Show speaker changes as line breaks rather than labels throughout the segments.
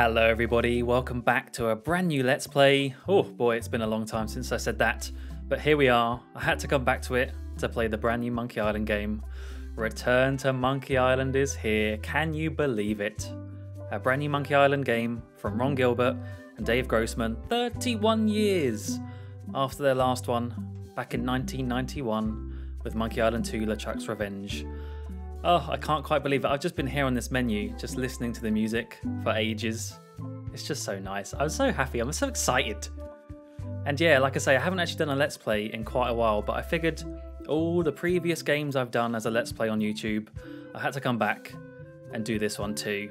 Hello, everybody. Welcome back to a brand new Let's Play. Oh boy, it's been a long time since I said that. But here we are. I had to come back to it to play the brand new Monkey Island game. Return to Monkey Island is here. Can you believe it? A brand new Monkey Island game from Ron Gilbert and Dave Grossman 31 years after their last one back in 1991 with Monkey Island 2 LeChuck's Revenge. Oh, I can't quite believe it. I've just been here on this menu, just listening to the music for ages. It's just so nice. I'm so happy. I'm so excited. And yeah, like I say, I haven't actually done a Let's Play in quite a while, but I figured all the previous games I've done as a Let's Play on YouTube, I had to come back and do this one too.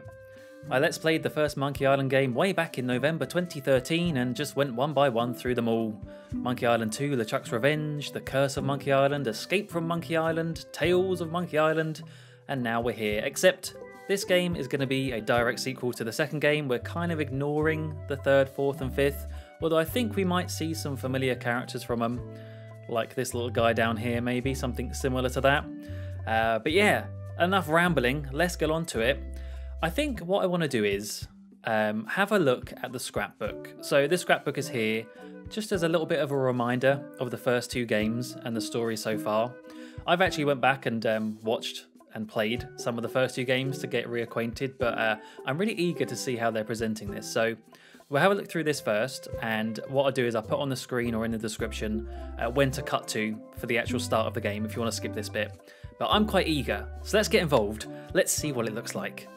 I Let's Played the first Monkey Island game way back in November 2013 and just went one by one through them all. Monkey Island 2, LeChuck's Revenge, The Curse of Monkey Island, Escape from Monkey Island, Tales of Monkey Island, and now we're here. Except this game is going to be a direct sequel to the second game. We're kind of ignoring the third, fourth, and fifth, although I think we might see some familiar characters from them, like this little guy down here, maybe, something similar to that. Uh, but yeah, enough rambling, let's get on to it. I think what I want to do is um, have a look at the scrapbook. So this scrapbook is here just as a little bit of a reminder of the first two games and the story so far. I've actually went back and um, watched and played some of the first two games to get reacquainted, but uh, I'm really eager to see how they're presenting this. So we'll have a look through this first, and what I'll do is I'll put on the screen or in the description uh, when to cut to for the actual start of the game if you want to skip this bit. But I'm quite eager, so let's get involved. Let's see what it looks like.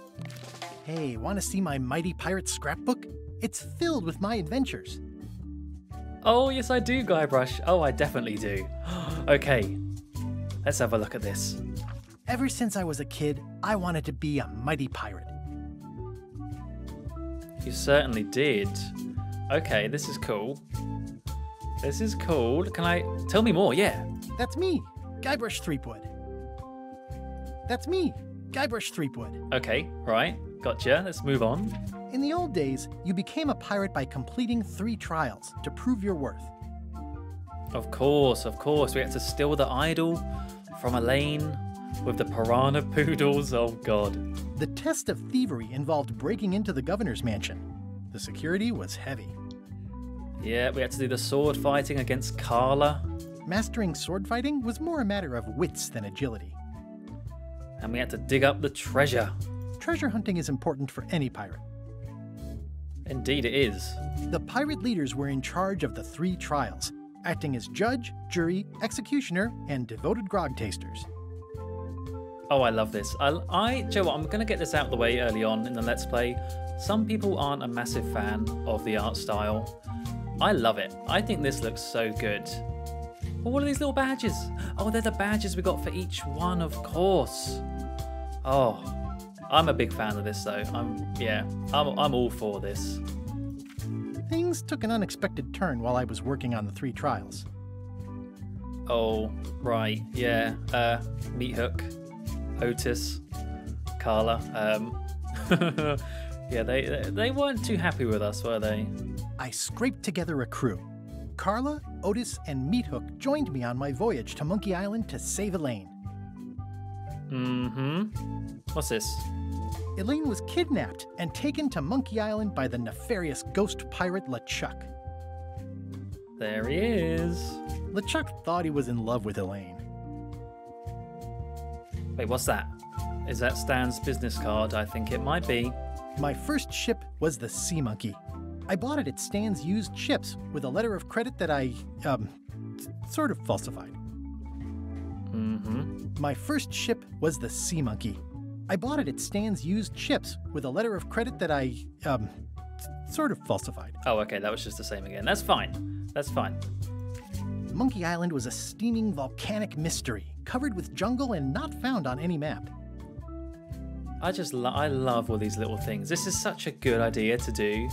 Hey, want to see my mighty pirate scrapbook? It's filled with my adventures.
Oh, yes, I do, Guybrush. Oh, I definitely do. okay, let's have a look at this.
Ever since I was a kid, I wanted to be a mighty pirate.
You certainly did. Okay, this is cool. This is cool. Can I tell me more? Yeah.
That's me, Guybrush Threepwood. That's me, Guybrush Threepwood.
Okay, right. Gotcha. Let's move on.
In the old days, you became a pirate by completing three trials to prove your worth.
Of course, of course. We had to steal the idol from Elaine with the piranha poodles. Oh, God.
The test of thievery involved breaking into the governor's mansion. The security was heavy.
Yeah, we had to do the sword fighting against Carla.
Mastering sword fighting was more a matter of wits than agility.
And we had to dig up the treasure.
Treasure hunting is important for any pirate.
Indeed, it is.
The pirate leaders were in charge of the three trials, acting as judge, jury, executioner, and devoted grog tasters.
Oh, I love this. I, I Joe, what, I'm going to get this out of the way early on in the Let's Play. Some people aren't a massive fan of the art style. I love it. I think this looks so good. Oh, what are these little badges? Oh, they're the badges we got for each one, of course. Oh, I'm a big fan of this, though. I'm, yeah, I'm, I'm all for this.
Things took an unexpected turn while I was working on the three trials.
Oh, right, yeah. Uh, Meat Hook, Otis, Carla. Um, yeah, they they weren't too happy with us, were they?
I scraped together a crew. Carla, Otis, and Meat Hook joined me on my voyage to Monkey Island to save Elaine.
Mm-hmm. What's this?
Elaine was kidnapped and taken to Monkey Island by the nefarious ghost pirate LeChuck.
There he is.
LeChuck thought he was in love with Elaine.
Wait, what's that? Is that Stan's business card? I think it might be.
My first ship was the Sea Monkey. I bought it at Stan's used ships with a letter of credit that I, um, sort of falsified.
Mm-hmm.
My first ship was the Sea Monkey. I bought it at Stan's used ships with a letter of credit that I, um, sort of falsified.
Oh, okay, that was just the same again. That's fine. That's fine.
Monkey Island was a steaming volcanic mystery, covered with jungle and not found on any map.
I just lo- I love all these little things. This is such a good idea to do.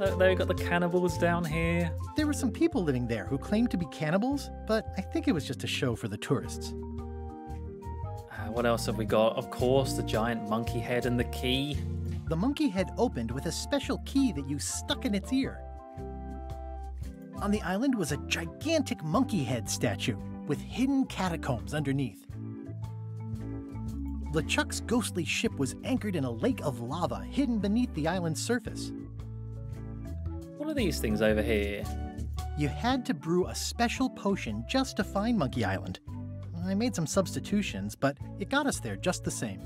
Look, they've got the cannibals down here.
There were some people living there who claimed to be cannibals, but I think it was just a show for the tourists.
Uh, what else have we got? Of course, the giant monkey head and the key.
The monkey head opened with a special key that you stuck in its ear. On the island was a gigantic monkey head statue with hidden catacombs underneath. LeChuck's ghostly ship was anchored in a lake of lava hidden beneath the island's surface.
What are these things over here?
You had to brew a special potion just to find Monkey Island. I made some substitutions, but it got us there just the same.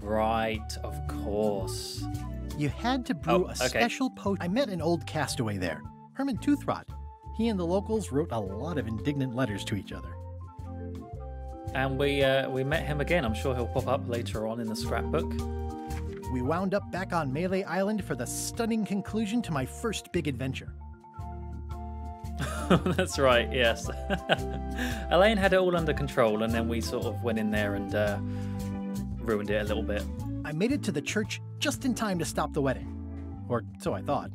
Right, of course.
You had to brew
Oh,
a
okay.
special potion. I met an old castaway there, Herman Toothrot. He and the locals wrote a lot of indignant letters to each other.
And we uh, we met him again. I'm sure he'll pop up later on in the scrapbook.
We wound up back on Melee Island for the stunning conclusion to my first big adventure.
That's right, yes. Elaine had it all under control, and then we sort of went in there and uh, ruined it a little bit.
I made it to the church just in time to stop the wedding. Or so I thought.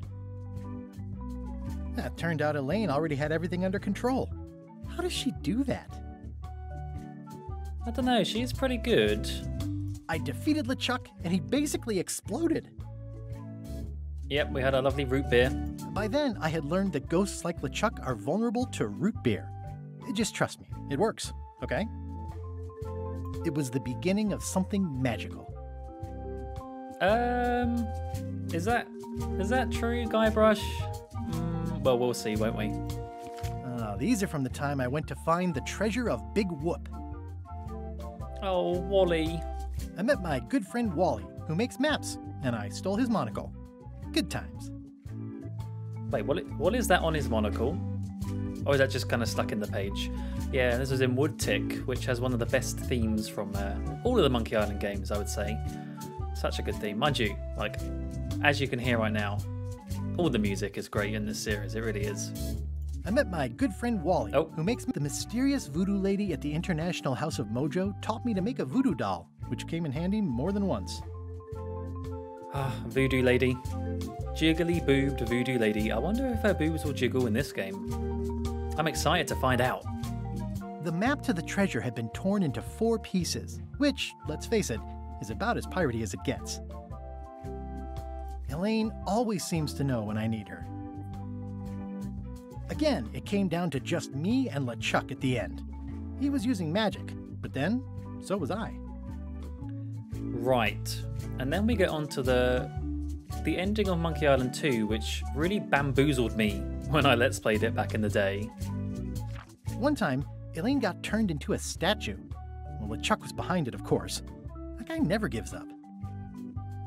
That turned out Elaine already had everything under control. How does she do that?
I don't know, she's pretty good.
I defeated LeChuck and he basically exploded.
Yep, we had a lovely root beer.
By then, I had learned that ghosts like LeChuck are vulnerable to root beer. Just trust me, it works, okay? It was the beginning of something magical.
Um, is that is that true, Guybrush? Mm, well, we'll see, won't we?
Ah, these are from the time I went to find the treasure of Big Whoop.
Oh, Wally.
I met my good friend Wally, who makes maps, and I stole his monocle. Good times.
Wait, what? What is that on his monocle? Or is that just kind of stuck in the page? Yeah, this was in Woodtick, which has one of the best themes from uh, all of the Monkey Island games, I would say. Such a good theme, mind you. Like, as you can hear right now, all the music is great in this series. It really is.
I met my good friend Wally,
Oh.
who makes the mysterious voodoo lady at the International House of Mojo taught me to make a voodoo doll, which came in handy more than once.
Ah, Voodoo Lady. Jiggly boobed Voodoo Lady. I wonder if her boobs will jiggle in this game. I'm excited to find out.
The map to the treasure had been torn into four pieces, which, let's face it, is about as piratey as it gets. Elaine always seems to know when I need her. Again, it came down to just me and LeChuck at the end. He was using magic, but then, so was I.
Right. And then we get on to the the ending of Monkey Island 2, which really bamboozled me when I let's played it back in the day.
One time, Elaine got turned into a statue. Well, LeChuck was behind it, of course. That guy never gives up.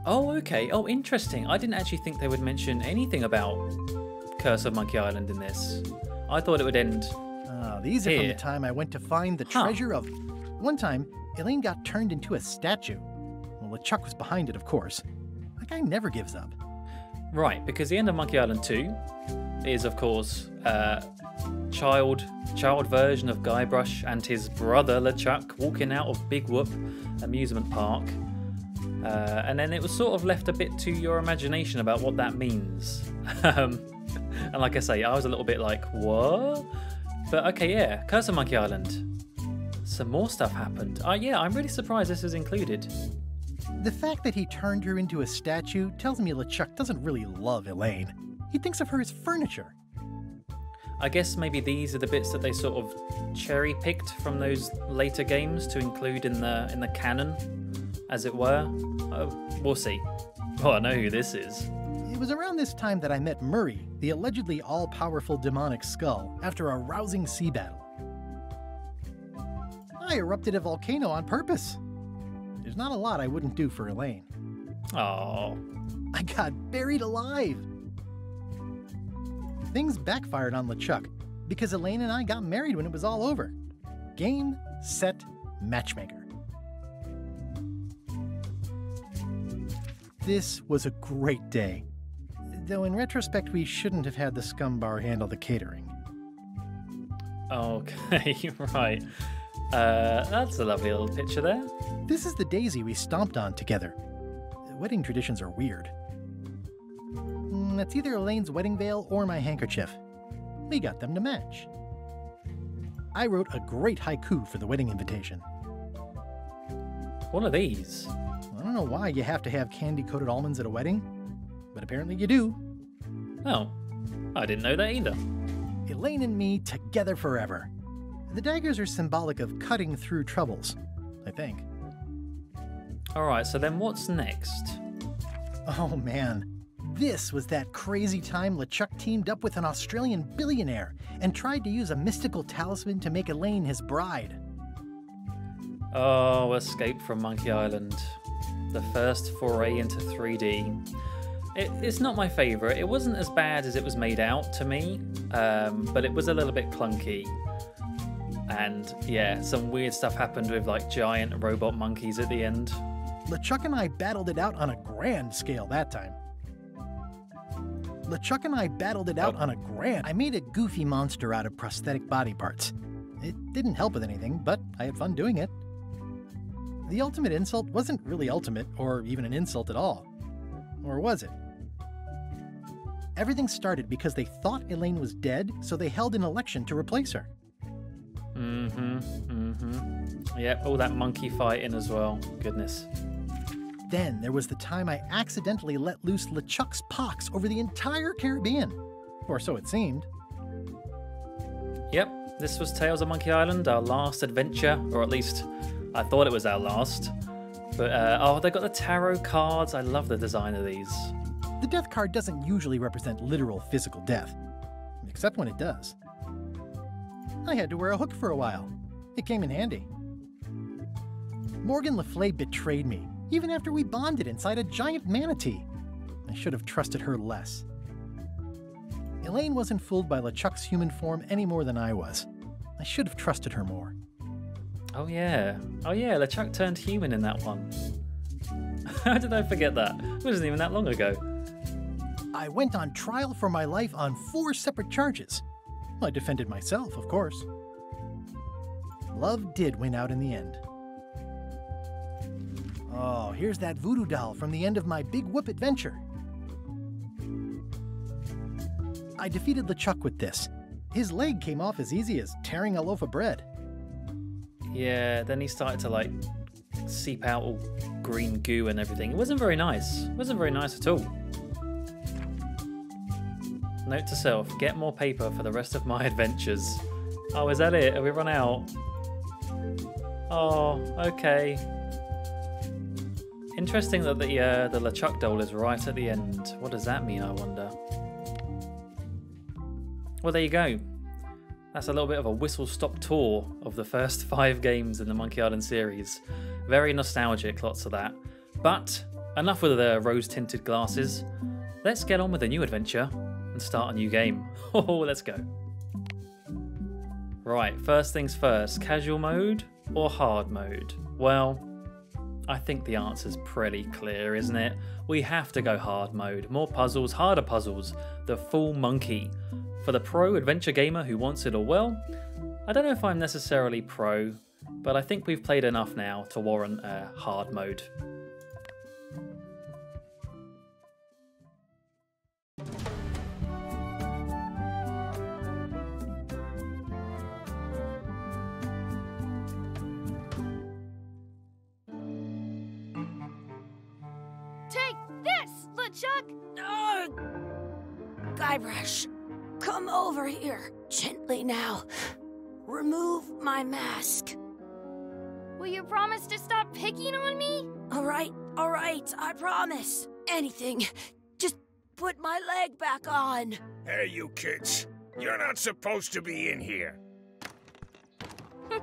Oh, okay. Oh, interesting. I didn't actually think they would mention anything about Curse of Monkey Island in this. I thought it would end.
Ah, these are from the time I went to find the
Huh.
treasure of. One time, Elaine got turned into a statue. Well, LeChuck was behind it, of course. That guy never gives up.
Right, because the end of Monkey Island 2 is, of course, uh, child child version of Guybrush and his brother LeChuck walking out of Big Whoop amusement park. Uh, and then it was sort of left a bit to your imagination about what that means. um, and like I say, I was a little bit like, what? But okay, yeah, Curse of Monkey Island. Some more stuff happened. Uh, yeah, I'm really surprised this is included.
The fact that he turned her into a statue tells me LeChuck doesn't really love Elaine. He thinks of her as furniture.
I guess maybe these are the bits that they sort of cherry picked from those later games to include in the in the canon, as it were. Uh, we'll see. Oh, I know who this is.
It was around this time that I met Murray, the allegedly all powerful demonic skull, after a rousing sea battle. I erupted a volcano on purpose. There's not a lot I wouldn't do for Elaine.
Oh,
I got buried alive. Things backfired on LeChuck because Elaine and I got married when it was all over. Game, set, matchmaker. This was a great day. Though in retrospect, we shouldn't have had the SCUMM Bar handle the catering.
okay, right. Uh, that's a lovely little picture there.
This is the daisy we stomped on together. Wedding traditions are weird. Mm, It's either Elaine's wedding veil or my handkerchief. We got them to match. I wrote a great haiku for the wedding invitation.
What are these?
I don't know why you have to have candy coated almonds at a wedding, but apparently you do.
Oh, I didn't know that either.
Elaine and me together forever. The daggers are symbolic of cutting through troubles, I think.
Alright, so then what's next?
Oh man. This was that crazy time LeChuck teamed up with an Australian billionaire and tried to use a mystical talisman to make Elaine his bride.
Oh, Escape from Monkey Island. The first foray into 3D. It, it's not my favourite. It wasn't as bad as it was made out to me, um, but it was a little bit clunky. And yeah, some weird stuff happened with like giant robot monkeys at the end.
LeChuck and I battled it out on a grand scale that time. LeChuck and I battled it out
Oh.
on a grand. I made a goofy monster out of prosthetic body parts. It didn't help with anything, but I had fun doing it. The ultimate insult wasn't really ultimate, or even an insult at all. Or was it? Everything started because they thought Elaine was dead, so they held an election to replace her.
Mm-hmm. Mm-hmm. Yep, all that monkey fighting as well. Goodness.
Then there was the time I accidentally let loose LeChuck's pox over the entire Caribbean. Or so it seemed.
Yep, this was Tales of Monkey Island, our last adventure, or at least I thought it was our last. But uh, oh, they got the tarot cards. I love the design of these.
The death card doesn't usually represent literal physical death, except when it does. I had to wear a hook for a while. It came in handy. Morgan LeFlay betrayed me, even after we bonded inside a giant manatee. I should have trusted her less. Elaine wasn't fooled by LeChuck's human form any more than I was. I should have trusted her more.
Oh yeah, oh yeah. LeChuck turned human in that one. How did I forget that? It wasn't even that long ago.
I went on trial for my life on four separate charges. I defended myself, of course. Love did win out in the end. Oh, here's that voodoo doll from the end of my Big Whoop adventure. I defeated LeChuck with this. His leg came off as easy as tearing a loaf of bread.
Yeah, then he started to like seep out all green goo and everything. It wasn't very nice. It wasn't very nice at all. Note to self: get more paper for the rest of my adventures. Oh, is that it? Have we run out? Oh, okay. Interesting that the uh, the LeChuck doll is right at the end. What does that mean? I wonder. Well, there you go. That's a little bit of a whistle stop tour of the first five games in the Monkey Island series. Very nostalgic, lots of that. But enough with the rose tinted glasses. Let's get on with the new adventure and start a new game. Oh, let's go. Right, first things first casual mode or hard mode? Well, I think the answer's pretty clear, isn't it? We have to go hard mode. More puzzles, harder puzzles. The full monkey. For the pro adventure gamer who wants it all well, I don't know if I'm necessarily pro, but I think we've played enough now to warrant a hard mode.
This, LeChuck!
No! Guybrush, come over here. Gently now. Remove my mask.
Will you promise to stop picking on me?
All right, all right, I promise. Anything. Just put my leg back on.
Hey, you kids. You're not supposed to be in here.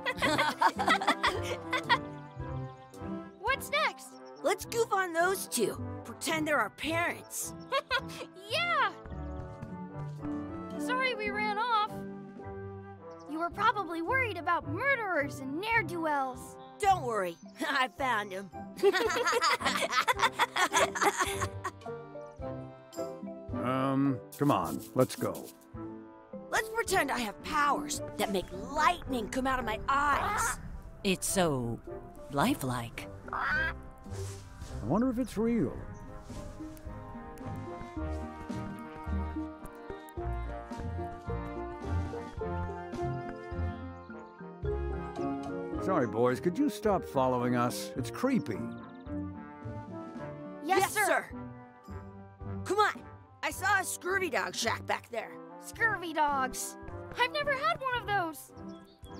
What's next?
Let's goof on those two. Pretend they're our parents.
Yeah! Sorry we ran off. You were probably worried about murderers and ne'er-do-wells.
Don't worry, I found him.
Um, come on, let's go.
Let's pretend I have powers that make lightning come out of my eyes.
It's so lifelike.
I wonder if it's real. Sorry, boys, could you stop following us? It's creepy.
Yes, sir.
Come on. I saw a scurvy dog shack back there.
Scurvy dogs. I've never had one of those.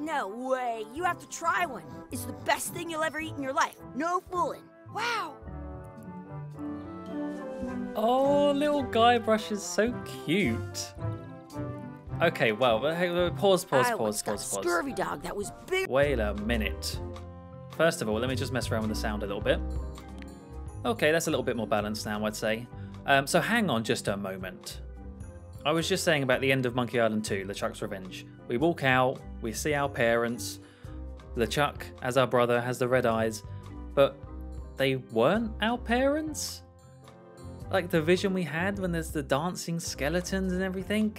No way. You have to try one. It's the best thing you'll ever eat in your life. No fooling. Wow!
Oh, little Guybrush is so cute. Okay, well, pause, pause, pause, pause, pause.
scurvy dog that was big.
Wait a minute. First of all, let me just mess around with the sound a little bit. Okay, that's a little bit more balanced now, I'd say. Um, so hang on just a moment. I was just saying about the end of Monkey Island 2, LeChuck's Revenge. We walk out, we see our parents. LeChuck, as our brother, has the red eyes, but they weren't our parents? Like the vision we had when there's the dancing skeletons and everything?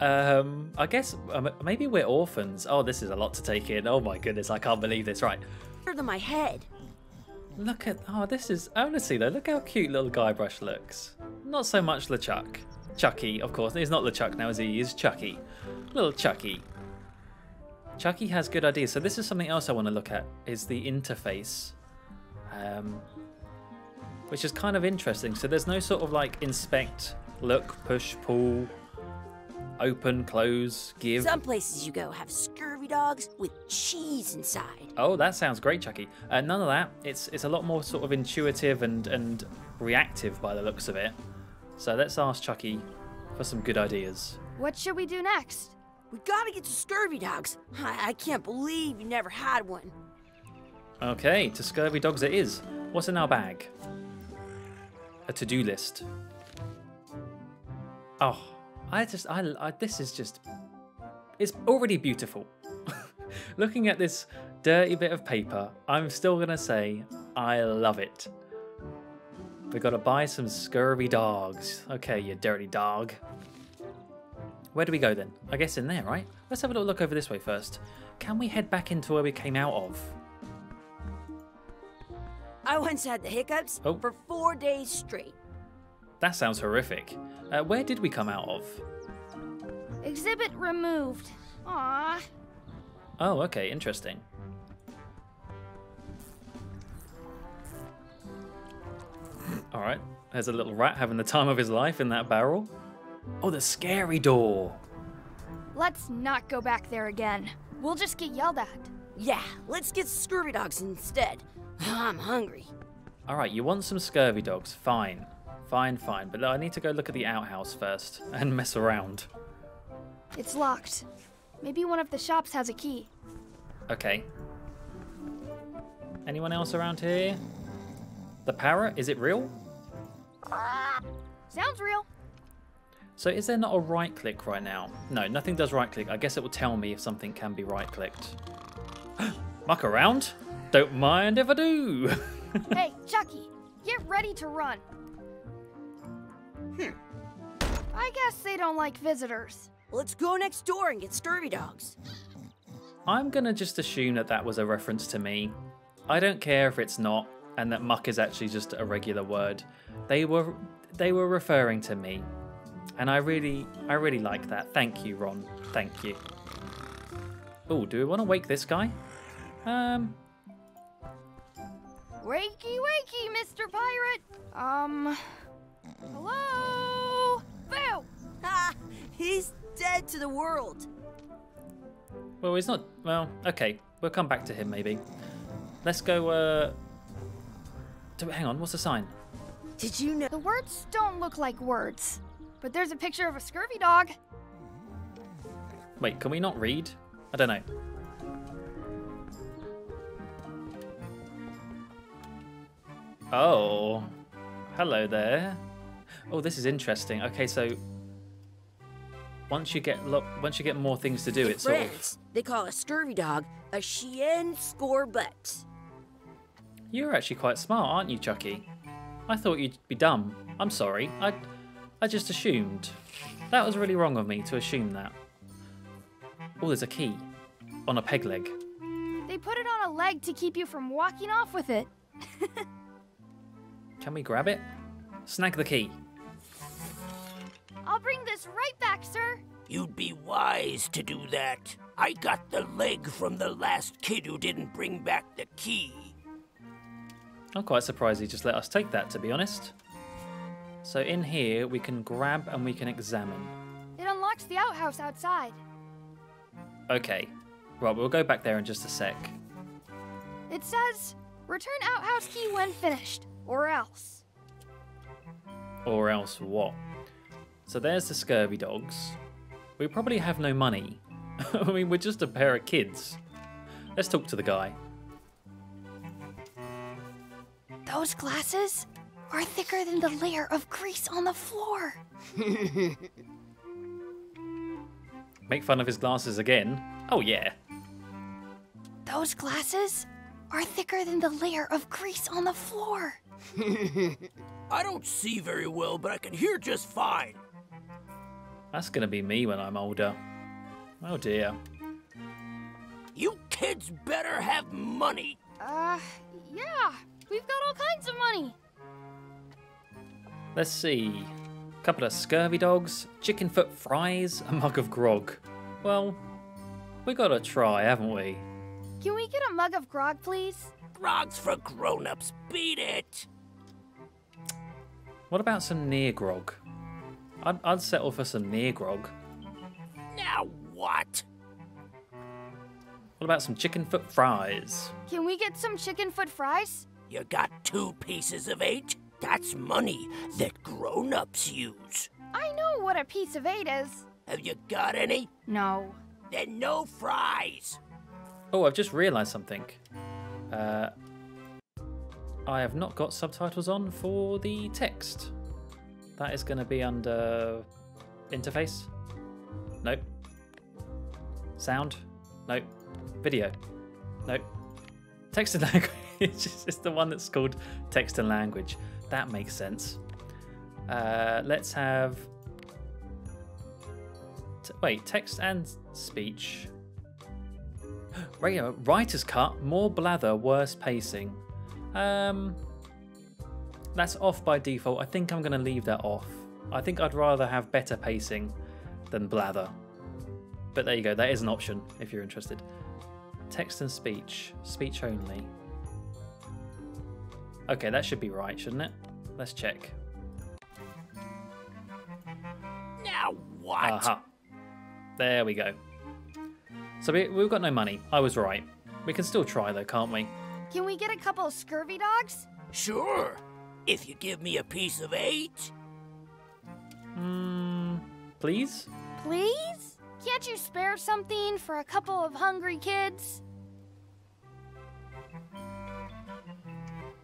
Um, I guess um, maybe we're orphans. Oh, this is a lot to take in. Oh my goodness, I can't believe this. Right,
than my head.
look at. Oh, this is honestly though. Look how cute little Guybrush looks. Not so much LeChuck. Chucky, of course. He's not LeChuck now, is he? He's Chucky. Little Chucky. Chucky has good ideas. So this is something else I want to look at. Is the interface, um, which is kind of interesting. So there's no sort of like inspect, look, push, pull, open, close, give.
Some places you go have scurvy dogs with cheese inside.
Oh, that sounds great, Chucky. Uh, none of that. It's it's a lot more sort of intuitive and and reactive by the looks of it. So let's ask Chucky for some good ideas.
What should we do next?
We gotta get to scurvy dogs. I, I can't believe you never had one.
Okay, to scurvy dogs it is. What's in our bag? A to-do list. Oh, I just I, I this is just it's already beautiful. Looking at this dirty bit of paper, I'm still gonna say I love it. We gotta buy some scurvy dogs. Okay, you dirty dog. Where do we go then? I guess in there, right? Let's have a little look over this way first. Can we head back into where we came out of?
I once had the hiccups
Oh.
for four days straight.
That sounds horrific. Uh, where did we come out of?
Exhibit removed. Aww.
Oh, okay, interesting. All right, there's a little rat having the time of his life in that barrel. Oh, the scary door.
Let's not go back there again. We'll just get yelled at.
Yeah, let's get scurvy dogs instead. I'm hungry.
All right, you want some scurvy dogs? Fine, fine, fine. But I need to go look at the outhouse first and mess around.
It's locked. Maybe one of the shops has a key.
Okay. Anyone else around here? The parrot, is it real?
Sounds real.
So is there not a right click right now? No, nothing does right click. I guess it will tell me if something can be right clicked. Muck around? Don't mind if I do.
hey, Chucky, get ready to run. Hmm. I guess they don't like visitors.
Let's go next door and get scurvy dogs.
I'm gonna just assume that that was a reference to me. I don't care if it's not, and that muck is actually just a regular word. They were they were referring to me, and I really I really like that. Thank you, Ron. Thank you. Oh, do we want to wake this guy? Um,
Wakey, wakey, Mr. Pirate. Um, hello? Boo!
Ha! He's dead to the world.
well, he's not. Well, okay, we'll come back to him maybe. Let's go. Uh, to, hang on, what's the sign?
Did you know?
The words don't look like words, but there's a picture of a scurvy dog.
Wait, can we not read? I don't know. Oh, hello there. Oh, this is interesting. Okay, so once you get lo- once you get more things to do,
In
it's sort
France, they call a scurvy dog a chien scorbut.
of. You're actually quite smart, aren't you, Chucky? I thought you'd be dumb. I'm sorry. I I just assumed. That was really wrong of me to assume that. Oh, there's a key on a peg leg.
They put it on a leg to keep you from walking off with it.
Can we grab it? Snag the key.
I'll bring this right back, sir.
You'd be wise to do that. I got the leg from the last kid who didn't bring back the key.
I'm quite surprised he just let us take that, to be honest. So in here, we can grab and we can examine.
It unlocks the outhouse outside.
Okay. Right, we'll go back there in just a sec.
It says Return outhouse key when finished, or else.
Or else what? So there's the scurvy dogs. We probably have no money. I mean, we're just a pair of kids. Let's talk to the guy.
Those glasses are thicker than the layer of grease on the floor.
Make fun of his glasses again? Oh, yeah.
Those glasses are thicker than the layer of grease on the floor.
I don't see very well, but I can hear just fine.
That's gonna be me when I'm older. Oh dear.
You kids better have money.
Uh, yeah. We've got all kinds of money.
Let's see. A couple of scurvy dogs, chicken foot fries, a mug of grog. Well, we gotta try, haven't we?
Can we get a mug of grog, please?
Grog's for grown-ups. Beat it.
What about some near grog? I'd, I'd settle for some near grog.
Now what?
What about some chicken foot fries?
Can we get some chicken foot fries?
You got two pieces of eight? That's money that grown-ups use.
I know what a piece of eight is.
Have you got any?
No.
Then no fries.
Oh, I've just realised something. Uh, I have not got subtitles on for the text. That is going to be under interface. Nope. Sound. Nope. Video. Nope. Text and language. it's the one that's called text and language. That makes sense. Uh, let's have. Wait, text and speech. Regular writer's cut, more blather, worse pacing. Um, that's off by default. I think I'm going to leave that off. I think I'd rather have better pacing than blather. But there you go. That is an option if you're interested. Text and speech, speech only. Okay, that should be right, shouldn't it? Let's check.
Now what?
Aha. There we go. So we, we've got no money. I was right. We can still try though, can't we?
Can we get a couple of scurvy dogs?
Sure. If you give me a piece of eight.
Hmm. Please?
Please? Can't you spare something for a couple of hungry kids?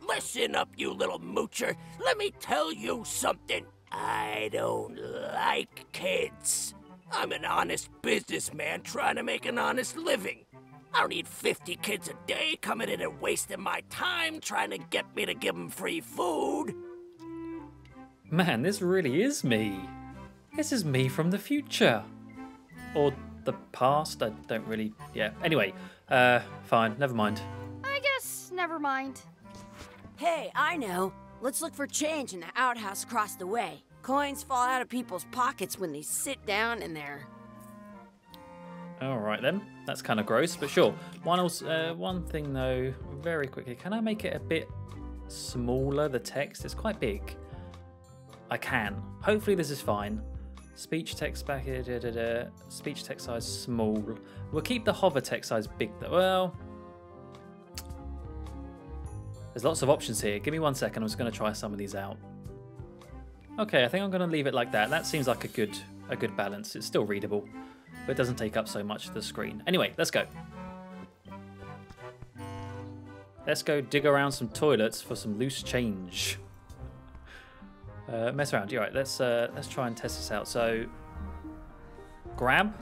Listen up, you little moocher. Let me tell you something. I don't like kids. I'm an honest businessman trying to make an honest living. I don't need 50 kids a day coming in and wasting my time trying to get me to give them free food.
Man, this really is me. This is me from the future. Or the past. I don't really. Yeah. Anyway, uh, fine. Never mind.
I guess never mind.
Hey, I know. Let's look for change in the outhouse across the way. Coins fall out of people's pockets when they sit down in there.
All right then. That's kind of gross, but sure. One uh, one thing though, very quickly. Can I make it a bit smaller? The text it's quite big. I can. Hopefully this is fine. Speech text back here. Da, da, da. Speech text size small. We'll keep the hover text size big though. Well, there's lots of options here. Give me one second. I'm just going to try some of these out. Okay, I think I'm going to leave it like that. That seems like a good a good balance. It's still readable, but it doesn't take up so much of the screen. Anyway, let's go. Let's go dig around some toilets for some loose change. Uh, mess around. All right, let's uh, let's try and test this out. So, grab,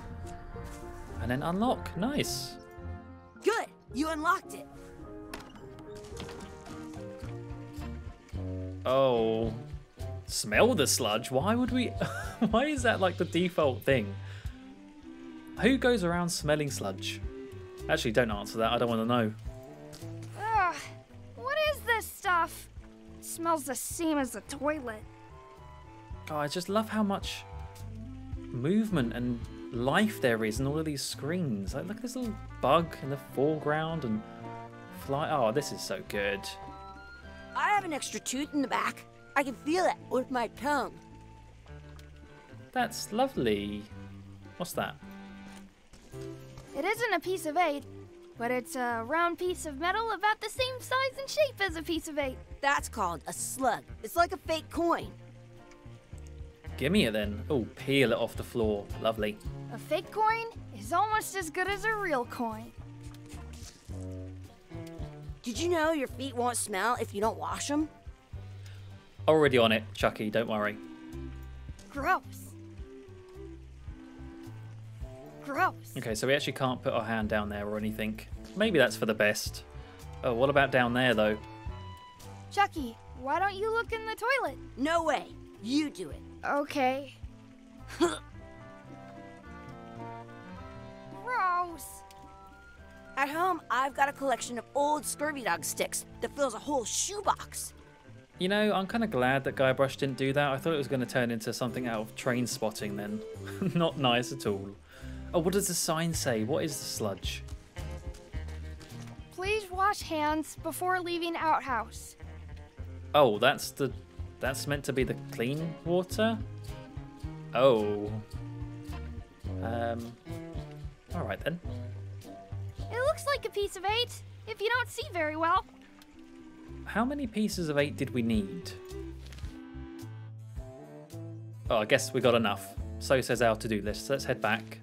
and then unlock. Nice.
Good, you unlocked it.
Oh, smell the sludge. Why would we? Why is that like the default thing? Who goes around smelling sludge? Actually, don't answer that. I don't want to know.
Ugh, what is this stuff? It smells the same as the toilet.
Oh, I just love how much movement and life there is in all of these screens. Like, look at this little bug in the foreground and fly. Oh, this is so good.
I have an extra tooth in the back. I can feel it with my tongue.
That's lovely. What's that?
It isn't a piece of eight, but it's a round piece of metal about the same size and shape as a piece of eight.
That's called a slug. It's like a fake coin.
Give me it then. Oh, peel it off the floor. Lovely.
A fake coin is almost as good as a real coin.
Did you know your feet won't smell if you don't wash them?
Already on it, Chucky. Don't worry.
Gross. Gross.
Okay, so we actually can't put our hand down there or anything. Maybe that's for the best. Oh, what about down there though?
Chucky, why don't you look in the toilet?
No way. You do it.
Okay. Gross.
At home, I've got a collection of old scurvy dog sticks that fills a whole shoebox.
You know, I'm kind of glad that Guybrush didn't do that. I thought it was going to turn into something out of Trainspotting then. Not nice at all. Oh, what does the sign say? What is the sludge?
Please wash hands before leaving outhouse.
Oh, that's the. That's meant to be the clean water? Oh. Um. Alright then.
It looks like a piece of eight, if you don't see very well.
How many pieces of eight did we need? Oh, I guess we got enough. So says our to do list. Let's head back.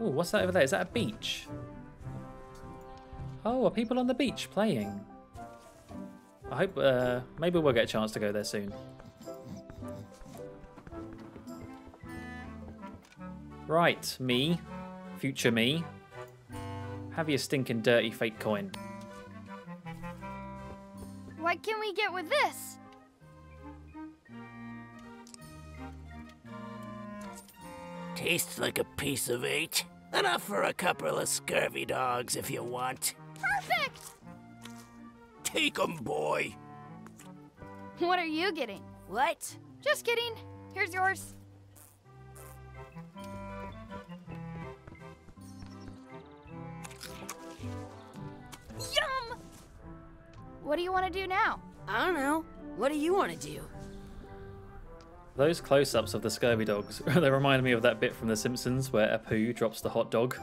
Oh, what's that over there? Is that a beach? Oh, are people on the beach playing? I hope, uh, maybe we'll get a chance to go there soon. Right, me, future me, have your stinking dirty fake coin.
What can we get with this?
Tastes like a piece of eight. Enough for a couple of scurvy dogs if you want.
Perfect!
Take 'em, boy.
What are you getting?
What?
Just kidding. Here's yours. What do you want to do now?
I don't know. What do you want to do?
Those close ups of the scurvy dogs, they remind me of that bit from The Simpsons where Apu drops the hot dog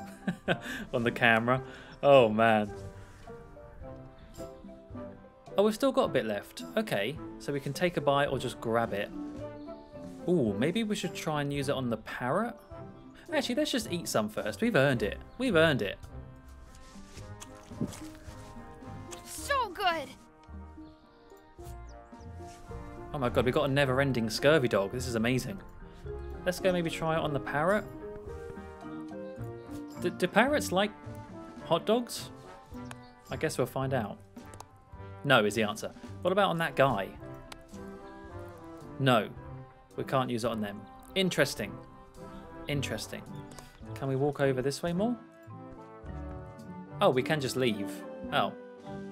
on the camera. Oh man. Oh, we've still got a bit left. Okay, so we can take a bite or just grab it. Ooh, maybe we should try and use it on the parrot? Actually, let's just eat some first. We've earned it. We've earned it.
Good!
Oh my god, we've got a never ending scurvy dog. This is amazing. Let's go maybe try it on the parrot. D- do parrots like hot dogs? I guess we'll find out. No is the answer. What about on that guy? No. We can't use it on them. Interesting. Interesting. Can we walk over this way more? Oh, we can just leave. Oh.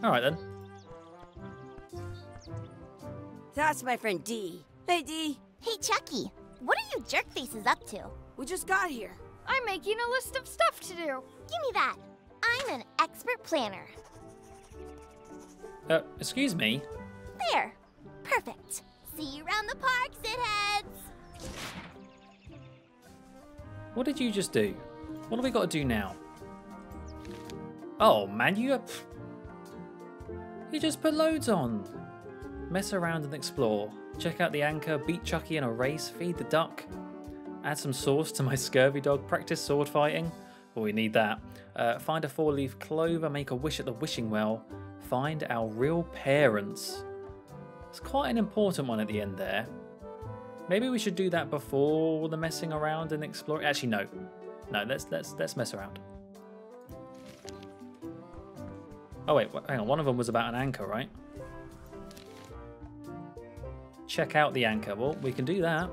Alright then.
That's my friend D. Hey, D.
Hey, Chucky, what are you jerk faces up to?
We just got here.
I'm making a list of stuff to do.
Give me that. I'm an expert planner.
Uh, excuse me.
There. Perfect. See you around the park, shitheads.
What did you just do? What have we got to do now? Oh man, you you just put loads on. Mess around and explore. Check out the anchor, beat Chucky in a race, feed the duck. Add some sauce to my scurvy dog, practice sword fighting. Well, we need that. Uh, find a four leaf clover, make a wish at the wishing well. Find our real parents. It's quite an important one at the end there. Maybe we should do that before the messing around and exploring. Actually, no, no. Let's let's let's mess around. Oh wait, hang on. One of them was about an anchor, right? Check out the anchor. Well, we can do that.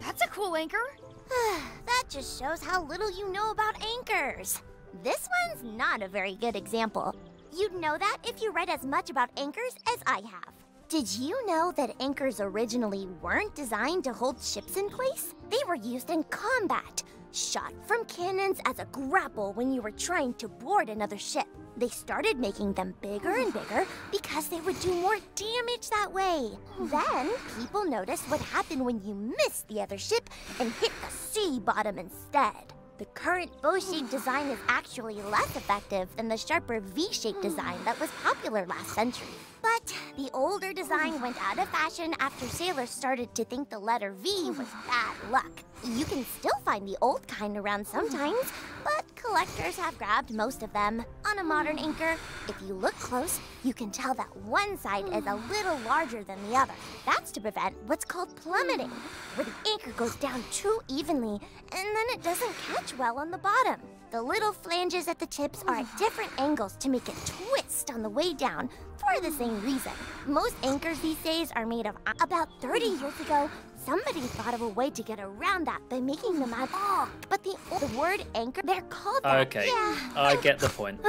That's a cool anchor.
that just shows how little you know about anchors. This one's not a very good example. You'd know that if you read as much about anchors as I have. Did you know that anchors originally weren't designed to hold ships in place? They were used in combat. Shot from cannons as a grapple when you were trying to board another ship. They started making them bigger and bigger because they would do more damage that way. Then, people noticed what happened when you missed the other ship and hit the sea bottom instead. The current bow-shaped design is actually less effective than the sharper V-shaped design that was popular last century. But the older design went out of fashion after sailors started to think the letter V was bad luck. You can still find the old kind around sometimes, but collectors have grabbed most of them. On a modern anchor, if you look close, you can tell that one side is a little larger than the other. That's to prevent what's called plummeting, where the anchor goes down too evenly and then it doesn't catch well on the bottom. The little flanges at the tips are at different angles to make it twist on the way down for the same reason. Most anchors these days are made of about 30 years ago. Somebody thought of a way to get around that by making them out oh, but the, the word anchor, they're called that.
Okay,
Yeah.
I get the point.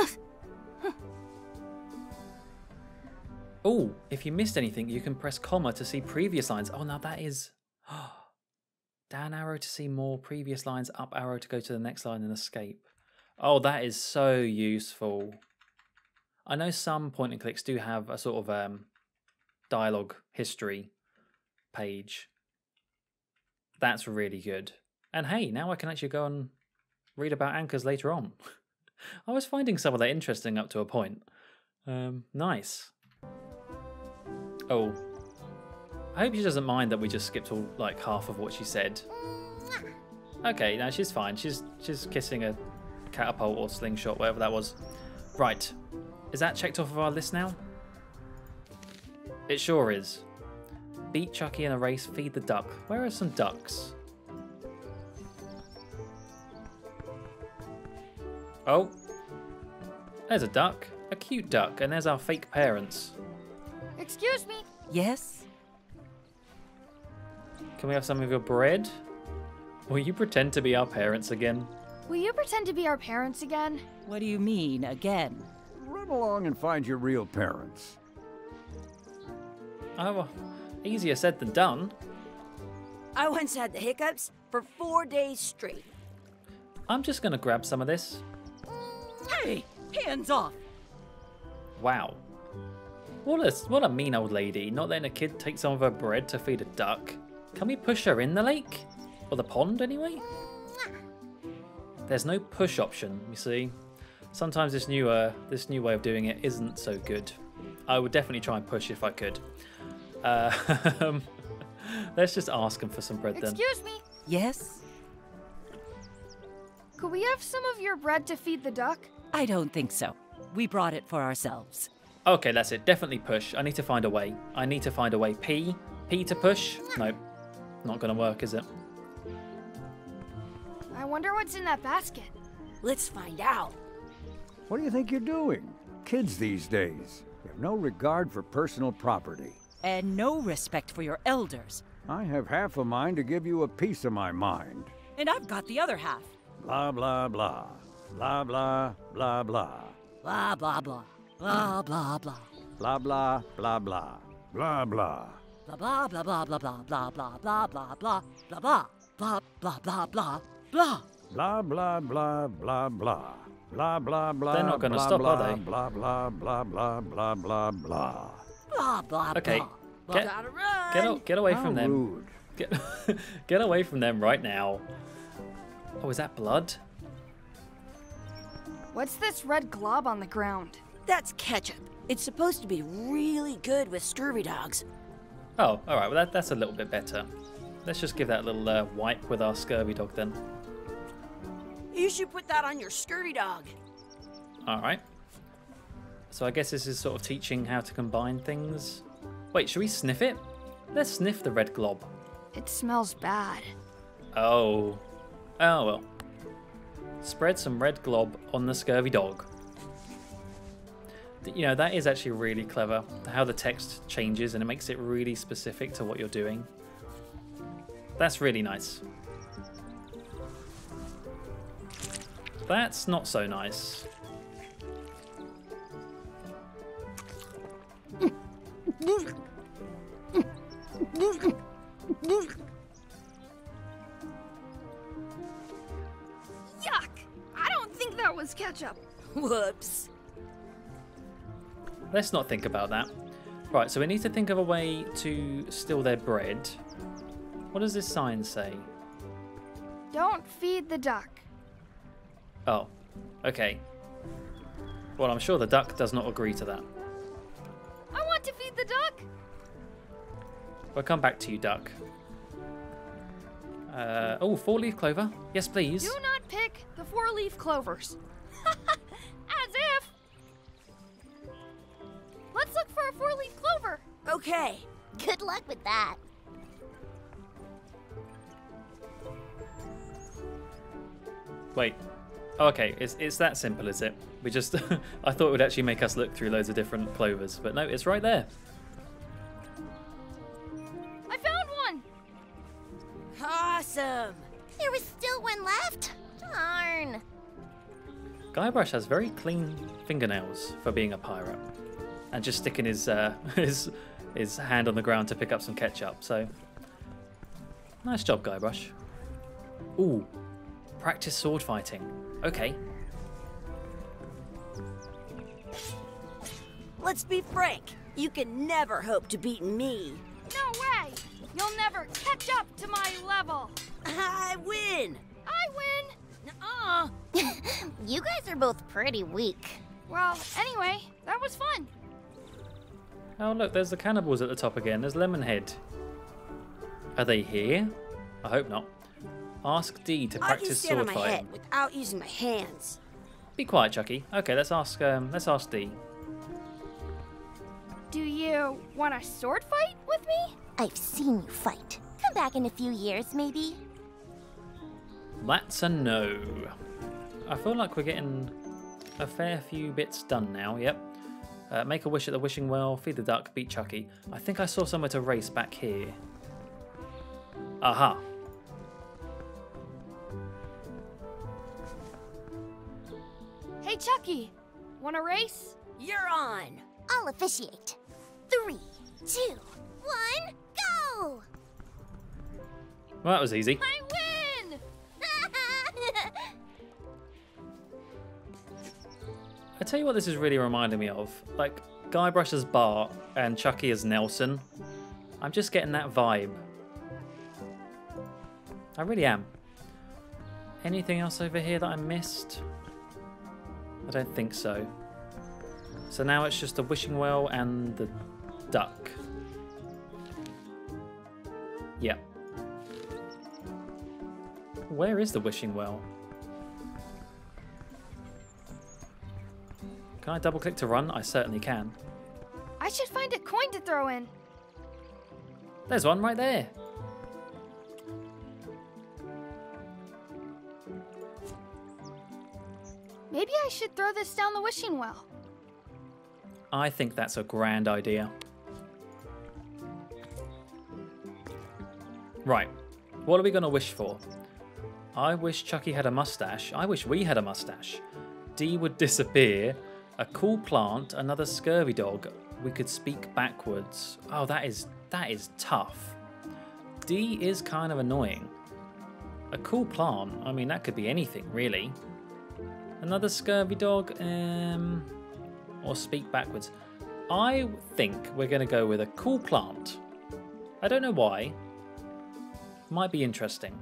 Oh, if you missed anything, you can press comma to see previous lines. Oh, now that is down arrow to see more previous lines, up arrow to go to the next line and escape. Oh, that is so useful. I know some point and clicks do have a sort of um, dialogue history page. That's really good. And hey, now I can actually go and read about anchors later on. I was finding some of that interesting up to a point. Um, nice. Oh. I hope she doesn't mind that we just skipped all like half of what she said. Okay, now she's fine. She's she's kissing a catapult or slingshot, whatever that was. Right. Is that checked off of our list now? It sure is. Beat Chucky in a race, feed the duck. Where are some ducks? Oh. There's a duck. A cute duck. And there's our fake parents.
Excuse me.
Yes?
Can we have some of your bread? Will you pretend to be our parents again?
Will you pretend to be our parents again?
What do you mean, again?
Run along and find your real parents.
Oh, well, easier said than done.
I once had the hiccups for four days straight.
I'm just gonna grab some of this.
Hey, hands off!
Wow. What a, what a mean old lady, not letting a kid take some of her bread to feed a duck. Can we push her in the lake? Or the pond, anyway? There's no push option, you see. Sometimes this new, uh, this new way of doing it isn't so good. I would definitely try and push if I could. Uh, let's just ask him for some bread then.
Excuse me.
Yes?
Could we have some of your bread to feed the duck?
I don't think so. We brought it for ourselves.
Okay, that's it. Definitely push. I need to find a way. I need to find a way. P? P to push? Nope. Not gonna work, is it?
I wonder what's in that basket.
Let's find out.
What do you think you're doing? Kids these days they have no regard for personal property.
And no respect for your elders.
I have half a mind to give you a piece of my mind.
And I've got the other half.
Blah, blah, blah. Blah, blah, blah, blah.
Blah, blah, blah. Blah, blah, blah.
Blah, blah, blah, blah. Blah, blah.
Blah, blah, blah, blah, blah, blah, blah, blah, blah, blah, blah, blah, blah, blah, blah, blah, blah.
Blah, blah, blah, blah, blah. Blah, blah, blah.
They're not gonna stop,
blah,
are they?
Blah, blah, blah, blah, blah, blah, blah.
Blah, blah,
Okay.
blah.
Get,
Gotta run.
get, get away
How
from them.
rude.
Get, get away from them right now. Oh, is that blood?
What's this red glob on the ground?
That's ketchup. It's supposed to be really good with scurvy dogs.
Oh, alright, well that, that's a little bit better. Let's just give that a little uh, wipe with our scurvy dog then.
You should put that on your scurvy dog.
Alright. So I guess this is sort of teaching how to combine things. Wait, should we sniff it? Let's sniff the red glob.
It smells bad.
Oh. Oh well. Spread some red glob on the scurvy dog. You know, that is actually really clever. How the text changes and it makes it really specific to what you're doing. That's really nice. That's not so nice. Yuck!
I don't think that was ketchup.
Whoops.
Let's not think about that. Right, so we need to think of a way to steal their bread. What does this sign say?
Don't feed the duck.
Oh, okay. Well, I'm sure the duck does not agree to that.
I want to feed the duck.
We'll come back to you, duck. Uh, oh, four leaf clover. Yes, please.
Do not pick the four-leaf clovers. As if. Let's look for a four-leaf clover.
Okay.
Good luck with that.
Wait. Oh, okay, it's, it's that simple, is it? We just. I thought it would actually make us look through loads of different clovers, but no, it's right there.
I found one.
Awesome.
There was still one left. Darn.
Guybrush has very clean fingernails for being a pirate, and just sticking his uh, his his hand on the ground to pick up some ketchup. So, nice job, Guybrush. Ooh, practice sword fighting. Okay,
Let's be frank. You can never hope to beat me.
No way. You'll never catch up to my level.
I win.
I win.
Uh.
You guys are both pretty weak.
Well, anyway, that was fun.
Oh, look, there's the cannibals at the top again. There's Lemonhead. Are they here? I hope not. Ask D to
I can
practice
stand on
sword
my
fighting.
head without using my hands.
Be quiet, Chucky. Okay, let's ask. Um, let's ask D.
Do you want a sword fight with me?
I've seen you fight. Come back in a few years, maybe.
That's a no. I feel like we're getting a fair few bits done now. Yep. Uh, make a wish at the wishing well. Feed the duck. Beat Chucky. I think I saw somewhere to race back here. Aha.
Hey, Chucky. Want to race?
You're on.
I'll officiate. Three, two, one, go!
Well, that was easy.
I win!
I tell you what, this is really reminding me of. Like Guybrush as Bart and Chucky as Nelson. I'm just getting that vibe. I really am. Anything else over here that I missed? I don't think so. So now it's just the wishing well and the duck. Yep. Where is the wishing well? Can I double click to run? I certainly can.
I should find a coin to throw in.
There's one right there.
Maybe I should throw this down the wishing well.
I think that's a grand idea. Right. What are we going to wish for? I wish Chucky had a mustache. I wish we had a mustache. D would disappear. A cool plant, another scurvy dog. We could speak backwards. Oh, that is that is tough. D is kind of annoying. A cool plant. I mean, that could be anything, really. Another scurvy dog. Um, or speak backwards. I think we're going to go with a cool plant. I don't know why. Might be interesting.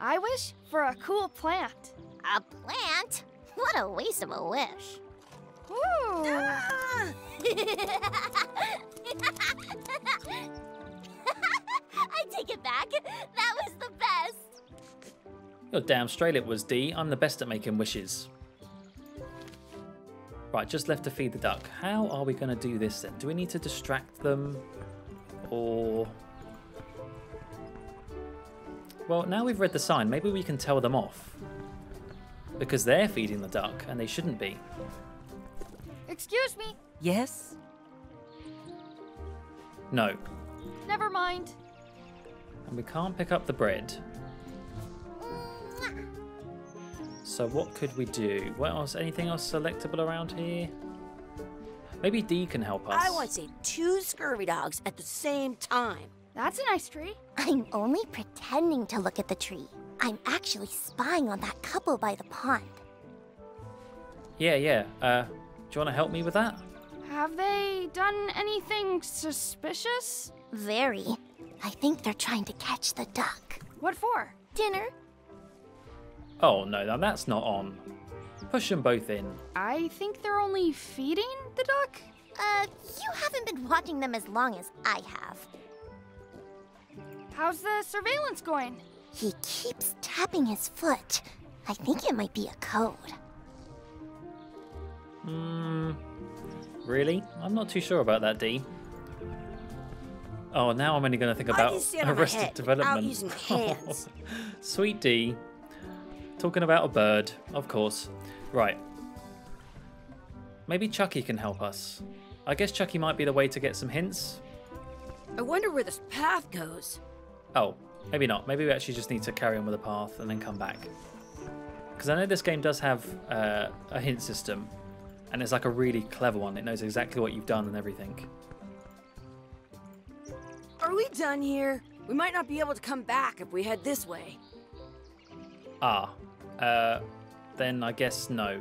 I wish for a cool plant.
A plant? What a waste of a wish.
Ooh.
I take it back. That was the best.
You're damn straight it was, D. I'm the best at making wishes. Right, just left to feed the duck. How are we going to do this then? Do we need to distract them? Or. Well, now we've read the sign, maybe we can tell them off. Because they're feeding the duck and they shouldn't be.
Excuse me.
Yes?
No.
Never mind.
And we can't pick up the bread. So what could we do? What else? Anything else selectable around here? Maybe D can help us.
I want to say two scurvy dogs at the same time.
That's a nice tree.
I'm only pretending to look at the tree. I'm actually spying on that couple by the pond.
Yeah, yeah. Uh, do you want to help me with that?
Have they done anything suspicious?
Very. I think they're trying to catch the duck.
What for?
Dinner?
Oh, no, now that's not on. Push them both in.
I think they're only feeding the duck?
Uh, you haven't been watching them as long as I have.
How's the surveillance going?
He keeps tapping his foot. I think it might be a code.
Hmm. Really? I'm not too sure about that, D. Oh, now I'm only going to think about
can stand on my
Arrested
head
Development.
without using hands.
Sweet D. Talking about a bird, of course. Right. Maybe Chucky can help us. I guess Chucky might be the way to get some hints.
I wonder where this path goes.
Oh, maybe not. Maybe we actually just need to carry on with the path and then come back. Because I know this game does have uh, a hint system, and it's like a really clever one. It knows exactly what you've done and everything.
Are we done here? We might not be able to come back if we head this way.
Ah, uh, then I guess no,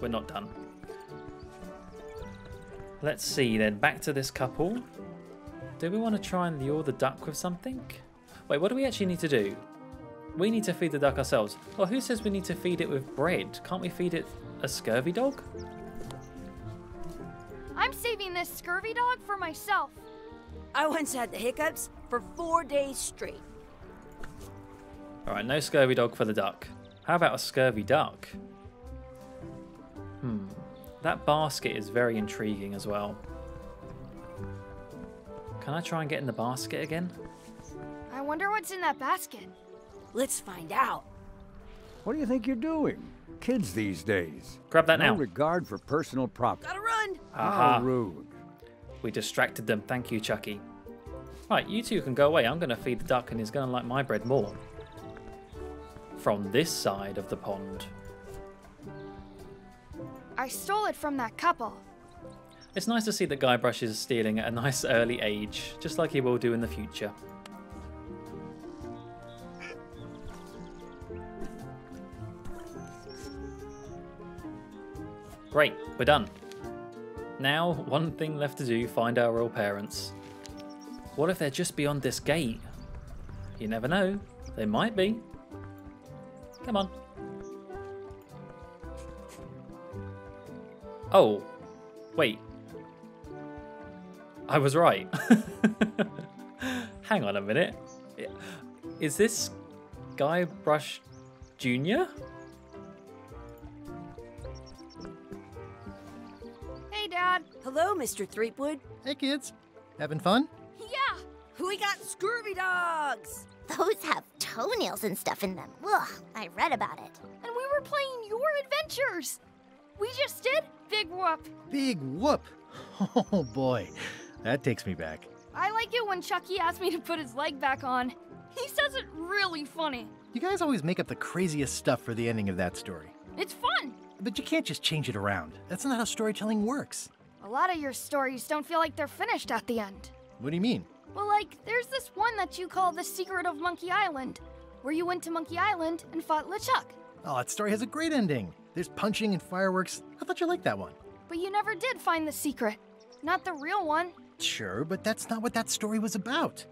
we're not done. Let's see then, back to this couple. Do we want to try and lure the duck with something? Wait, what do we actually need to do? We need to feed the duck ourselves. Well, who says we need to feed it with bread? Can't we feed it a scurvy dog?
I'm saving this scurvy dog for myself.
I once had the hiccups for four days straight.
Alright, no scurvy dog for the duck. How about a scurvy duck? Hmm. That basket is very intriguing as well. Can I try and get in the basket again?
I wonder what's in that basket.
Let's find out.
What do you think you're doing? Kids these days.
Grab that
no
now.
regard for personal property.
Gotta run!
Aha.
How rude.
We distracted them. Thank you, Chucky. Right, you two can go away. I'm going to feed the duck and he's going to like my bread more. From this side of the pond.
I stole it from that couple.
It's nice to see that Guybrush is stealing at a nice early age, just like he will do in the future. Great, we're done. Now, one thing left to do find our real parents. What if they're just beyond this gate? You never know, they might be. Come on. Oh, wait. I was right. Hang on a minute. Is this Guybrush Jr.?
Hey, Dad.
Hello, Mr. Threepwood.
Hey, kids. Having fun?
Yeah.
We got scurvy dogs!
Those have toenails and stuff in them. Ugh, I read about it.
And we were playing your adventures. We just did Big Whoop.
Big whoop. Oh boy, that takes me back.
I like it when Chucky asked me to put his leg back on. He says it really funny.
You guys always make up the craziest stuff for the ending of that story.
It's fun.
But you can't just change it around. That's not how storytelling works.
A lot of your stories don't feel like they're finished at the end.
What do you mean?
Well, like, there's this one that you call The Secret of Monkey Island, where you went to Monkey Island and fought LeChuck.
Oh, that story has a great ending. There's punching and fireworks. I thought you liked that one.
But you never did find the secret. Not the real one.
Sure, but that's not what that story was about.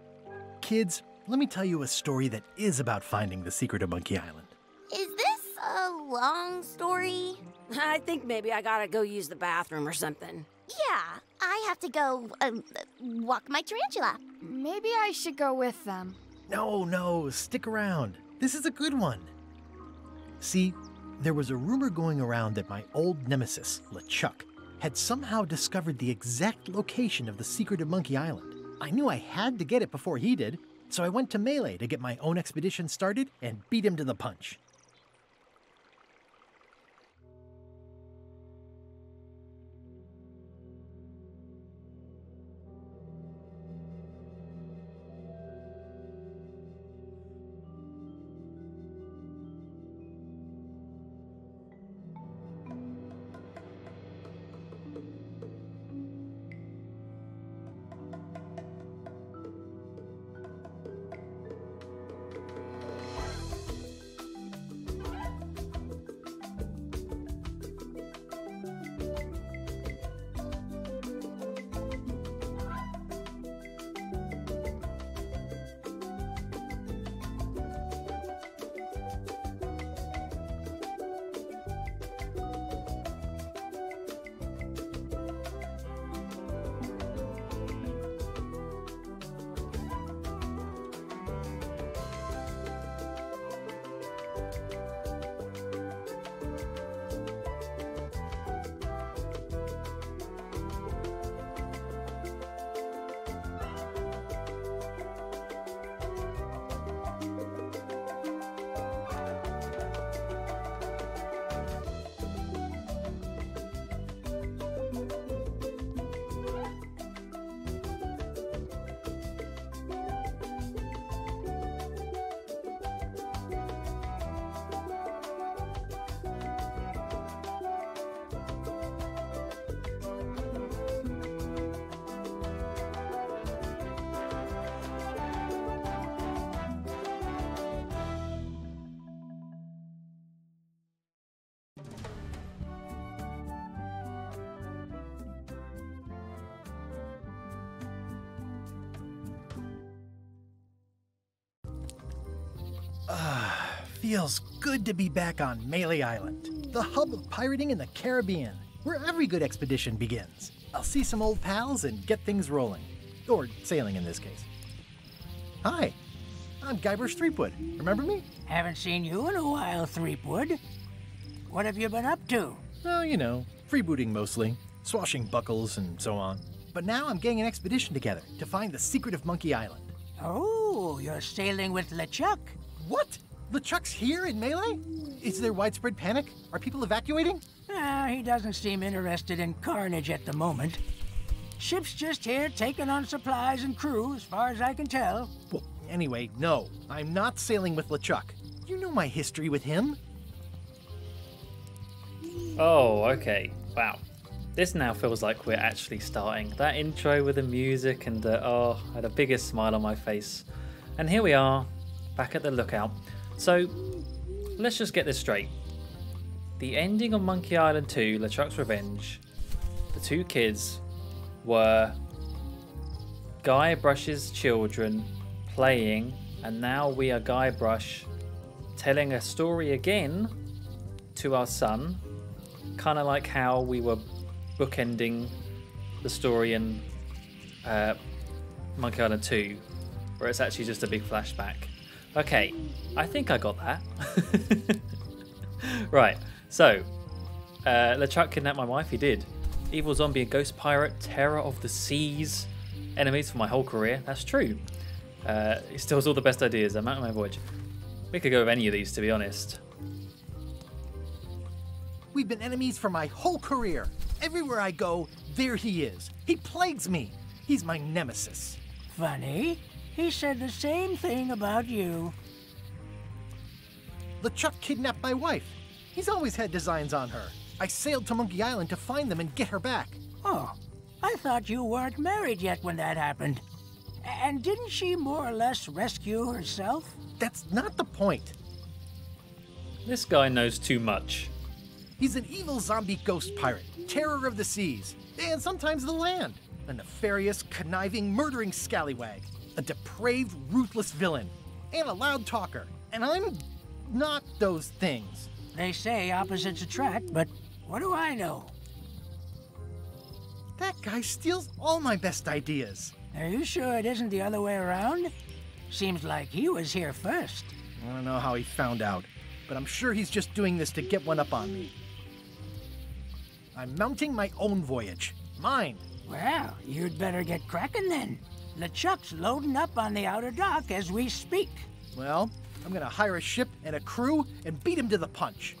Kids, let me tell you a story that is about finding the secret of Monkey Island.
Is this a long story?
I think maybe I gotta go use the bathroom or something.
Yeah, I have to go um, walk my tarantula.
Maybe I should go with them.
No, no, stick around. This is a good one. See, there was a rumor going around that my old nemesis, LeChuck, had somehow discovered the exact location of the secret of Monkey Island. I knew I had to get it before he did, so I went to Melee to get my own expedition started and beat him to the punch. Feels good to be back on Melee Island, the hub of pirating in the Caribbean, where every good expedition begins. I'll see some old pals and get things rolling. Or sailing in this case. Hi, I'm Guybrush Threepwood. Remember me?
Haven't seen you in a while, Threepwood. What have you been up to?
Oh, you know, freebooting mostly, swashing buckles and so on. But now I'm getting an expedition together to find the secret of Monkey Island.
Oh, you're sailing with LeChuck.
What? LeChuck's here in Melee? Is there widespread panic? Are people evacuating?
Ah, he doesn't seem interested in carnage at the moment. Ship's just here taking on supplies and crew, as far as I can tell.
Well, anyway, no, I'm not sailing with LeChuck. You know my history with him.
Oh, okay. Wow. This now feels like we're actually starting. That intro with the music and uh, oh, I had the biggest smile on my face. And here we are, back at the lookout. So, let's just get this straight. The ending of Monkey Island 2, LeChuck's Revenge, the two kids were Guybrush's children playing, and now we are Guybrush telling a story again to our son, kind of like how we were bookending the story in uh, Monkey Island 2, where it's actually just a big flashback. Okay, I think I got that. right, so uh, LeChuck kidnapped my wife. He did. Evil zombie and ghost pirate, terror of the seas, enemies for my whole career. That's true. Uh, he steals all the best ideas. I'm out of my voyage. We could go with any of these, to be honest.
We've been enemies for my whole career. Everywhere I go, there he is. He plagues me. He's my nemesis.
Funny. He said the same thing about you.
LeChuck kidnapped my wife. He's always had designs on her. I sailed to Monkey Island to find them and get her back.
Oh, I thought you weren't married yet when that happened. And didn't she more or less rescue herself?
That's not the point.
This guy knows too much.
He's an evil zombie ghost pirate, terror of the seas, and sometimes the land. A nefarious, conniving, murdering scallywag. A depraved, ruthless villain. And a loud talker. And I'm not those things.
They say opposites attract, but what do I know?
That guy steals all my best ideas.
Are you sure it isn't the other way around? Seems like he was here first.
I don't know how he found out, but I'm sure he's just doing this to get one up on me. I'm mounting my own voyage. Mine.
Well, you'd better get cracking then. LeChuck's loading up on the outer dock as we speak.
Well, I'm gonna hire a ship and a crew and beat him to the punch.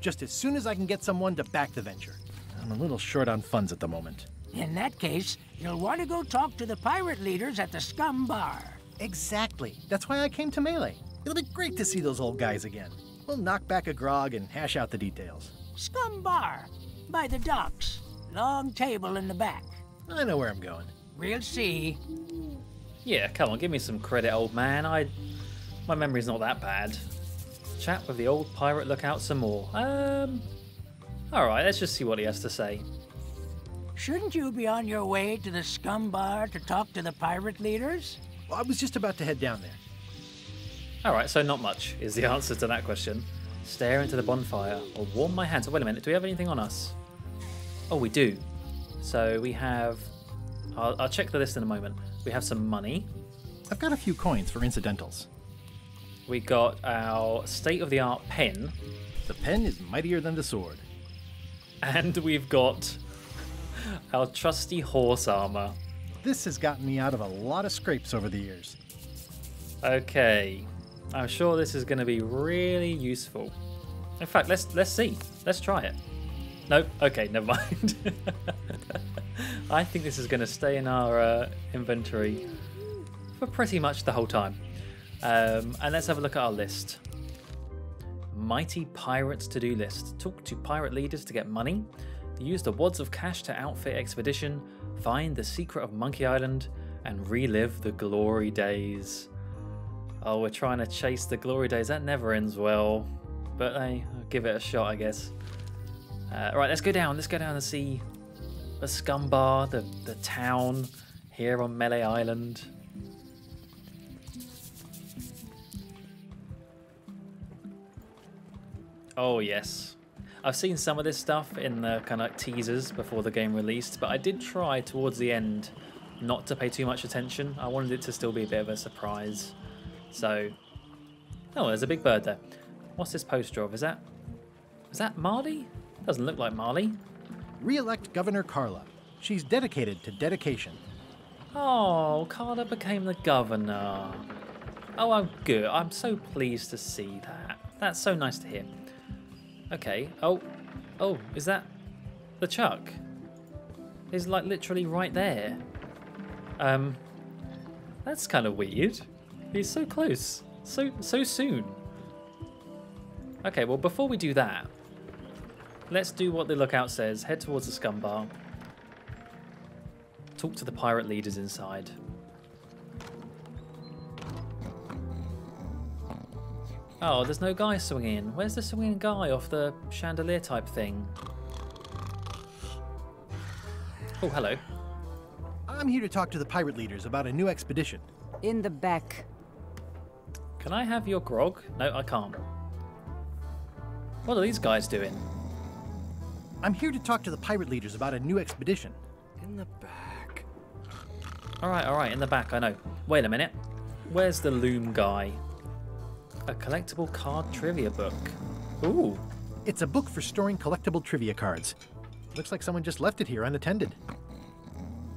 Just as soon as I can get someone to back the venture. I'm a little short on funds at the moment.
In that case, you'll want to go talk to the pirate leaders at the SCUMM Bar.
Exactly. That's why I came to Melee. It'll be great to see those old guys again. We'll knock back a grog and hash out the details.
SCUMM Bar, by the docks. Long table in the back.
I know where I'm going.
We'll see.
Yeah, come on, give me some credit, old man. I, my memory's not that bad. Chat with the old pirate lookout some more. Um, all right, let's just see what he has to say.
Shouldn't you be on your way to the SCUMM Bar to talk to the pirate leaders?
Well, I was just about to head down there.
All right, so not much is the answer to that question. Stare into the bonfire or warm my hands. Oh, wait a minute, do we have anything on us? Oh, we do. So we have. I'll, I'll check the list in a moment. We have some money.
I've got a few coins for incidentals.
We got our state of the art pen.
The pen is mightier than the sword.
And we've got our trusty horse armor.
This has gotten me out of a lot of scrapes over the years.
Okay. I'm sure this is going to be really useful. In fact, let's let's see. Let's try it. Nope. Okay, never mind. I think this is going to stay in our uh, inventory for pretty much the whole time. Um, and let's have a look at our list. Mighty Pirates to do list. Talk to pirate leaders to get money. Use the wads of cash to outfit expedition. Find the secret of Monkey Island and relive the glory days. Oh, we're trying to chase the glory days. That never ends well. But hey, I'll give it a shot, I guess. Uh, right, let's go down. Let's go down and see the SCUMM Bar, the, the town here on Melee Island. Oh, yes. I've seen some of this stuff in the kind of like teasers before the game released, but I did try towards the end not to pay too much attention. I wanted it to still be a bit of a surprise. So, oh, there's a big bird there. What's this poster of? Is that is that Marley? Doesn't look like Marley.
Re-elect Governor Carla. She's dedicated to dedication.
Oh, Carla became the governor. Oh, I'm good. I'm so pleased to see that. That's so nice to hear. Okay. Oh, oh, is that LeChuck? He's like literally right there. Um, that's kind of weird. He's so close, so so soon. Okay, well before we do that, let's do what the lookout says. Head towards the SCUMM Bar. Talk to the pirate leaders inside. Oh, there's no guy swinging. Where's the swinging guy off the chandelier type thing? Oh, hello.
I'm here to talk to the pirate leaders about a new expedition.
In the back.
Can I have your grog? No, I can't. What are these guys doing?
I'm here to talk to the pirate leaders about a new expedition.
In the back.
Alright, alright, in the back, I know. Wait a minute. Where's the loom guy? A collectible card trivia book. Ooh.
It's a book for storing collectible trivia cards. Looks like someone just left it here unattended.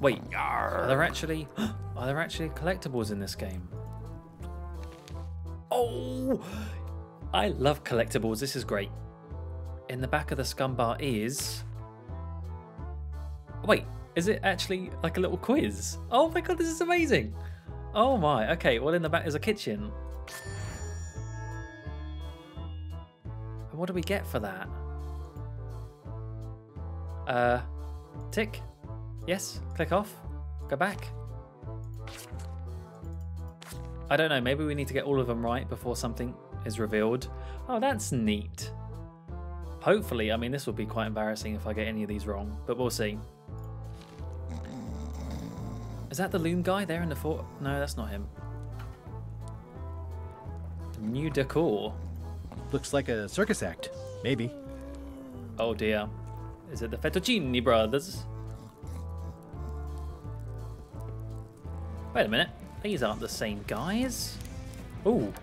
Wait, are there actually are there actually collectibles in this game? Oh, I love collectibles. This is great. In the back of the SCUMM Bar is. Wait, is it actually like a little quiz? Oh my god, this is amazing! Oh my, okay. Well, in the back is a kitchen. And what do we get for that? Uh, tick. Yes, click off. Go back. I don't know, maybe we need to get all of them right before something is revealed. Oh, that's neat. Hopefully, I mean, this will be quite embarrassing if I get any of these wrong, but we'll see. Is that the loom guy there in the fort? No, that's not him. New decor.
Looks like a circus act. Maybe.
Oh dear. Is it the Fettucini brothers? Wait a minute. These aren't the same guys. Ooh.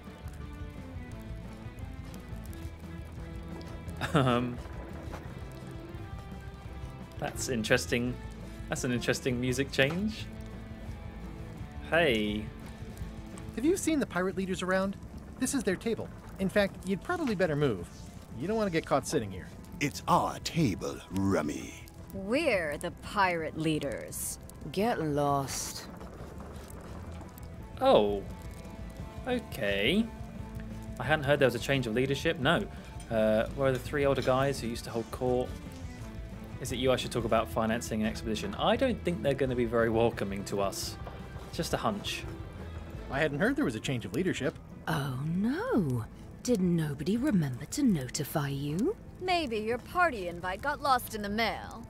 Um. That's interesting. That's an interesting music change. Hey.
Have you seen the pirate leaders around? This is their table. In fact, you'd probably better move. You don't want to get caught sitting here.
It's our table, Rummy.
We're the pirate leaders.
Get lost.
Oh. Okay. I hadn't heard there was a change of leadership. No. Uh, where are the three older guys who used to hold court? Is it you I should talk about financing an expedition? I don't think they're going to be very welcoming to us. Just a hunch.
I hadn't heard there was a change of leadership.
Oh no. Did nobody remember to notify you?
Maybe your party invite got lost in the mail.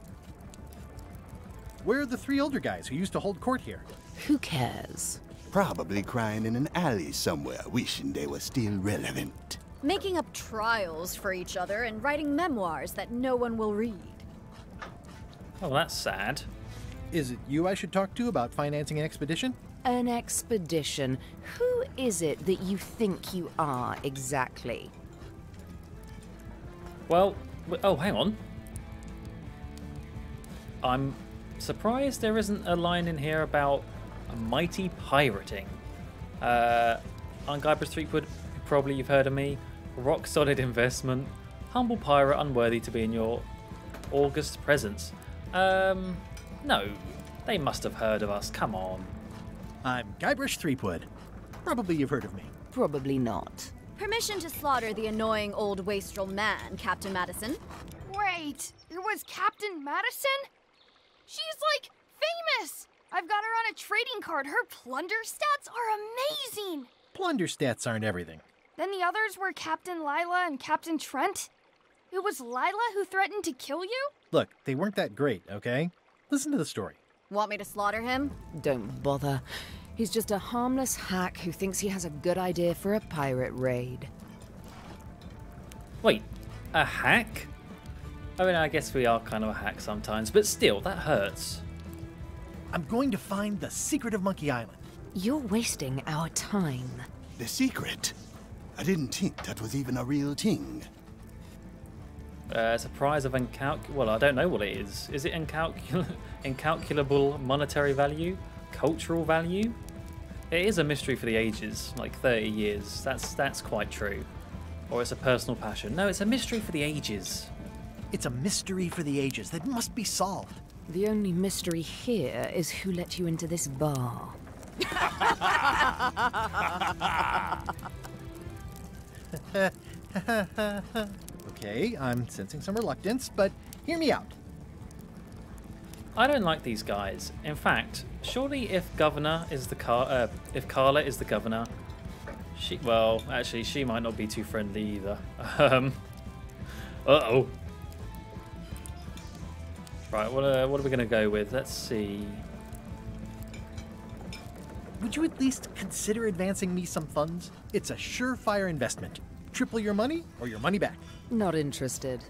Where are the three older guys who used to hold court here?
Who cares?
Probably crying in an alley somewhere, wishing they were still relevant.
Making up trials for each other and writing memoirs that no one will read.
Oh, that's sad.
Is it you I should talk to about financing an expedition?
An expedition. Who is it that you think you are exactly?
Well, w- oh, hang on. I'm surprised there isn't a line in here about mighty pirating. Uh, I'm Guybrush Threepwood, probably you've heard of me. Rock solid investment. Humble pirate unworthy to be in your August presence. Um, no, they must have heard of us. Come on.
I'm Guybrush Threepwood. Probably you've heard of me.
Probably not.
Permission to slaughter the annoying old wastrel man, Captain Madison.
Wait, it was Captain Madison? She's like famous! I've got her on a trading card. Her plunder stats are amazing!
Plunder stats aren't everything.
Then the others were Captain Lila and Captain Trent. It was Lila who threatened to kill you?
Look, they weren't that great, okay? Listen to the story.
Want me to slaughter him?
Don't bother. He's just a harmless hack who thinks he has a good idea for a pirate raid.
Wait, A hack? I mean, I guess we are kind of a hack sometimes, but still, that hurts.
I'm going to find the secret of Monkey Island.
You're wasting our time.
The secret? I didn't think that was even a real thing.
Uh, it's a prize of incalc... Well, I don't know what it is. Is it incalcul... incalculable monetary value? Cultural value? It is a mystery for the ages, like 30 years. That's that's quite true. Or it's a personal passion. No, it's a mystery for the ages.
It's a mystery for the ages that must be solved.
The only mystery here is who let you into this bar.
okay, I'm sensing some reluctance, but hear me out.
I don't like these guys. In fact, surely if Governor is the car, uh, if Carla is the Governor, she well, actually, she might not be too friendly either. Um, uh oh. Right, what uh, what are we gonna go with? Let's see.
Would you at least consider advancing me some funds? It's a surefire investment. Triple your money or your money back.
Not interested.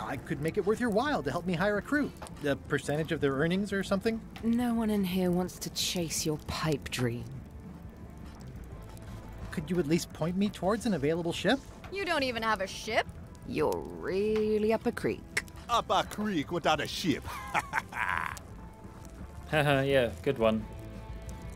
I could make it worth your while to help me hire a crew. A percentage of their earnings or something?
No one in here wants to chase your pipe dream.
Could you at least point me towards an available ship?
You don't even have a ship?
You're really up a creek.
Up a creek without a ship.
Haha, yeah, good one.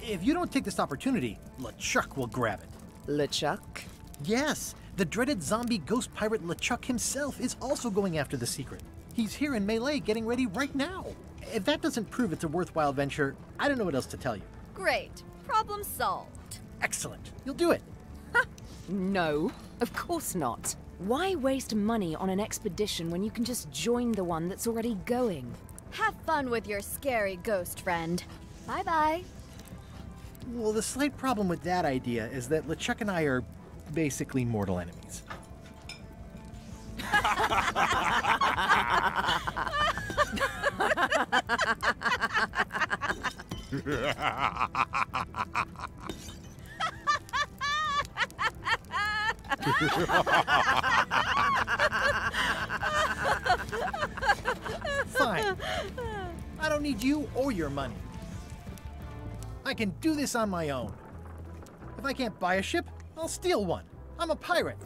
If you don't take this opportunity, LeChuck will grab it.
LeChuck?
Yes, the dreaded zombie ghost pirate LeChuck himself is also going after the secret. He's here in Melee getting ready right now. If that doesn't prove it's a worthwhile venture, I don't know what else to tell you.
Great. Problem solved.
Excellent. You'll do it.
No, of course not. Why waste money on an expedition when you can just join the one that's already going?
Have fun with your scary ghost friend. Bye bye.
Well, the slight problem with that idea is that LeChuck and I are basically mortal enemies. Fine. I don't need you or your money. I can do this on my own. If I can't buy a ship, I'll steal one. I'm a pirate.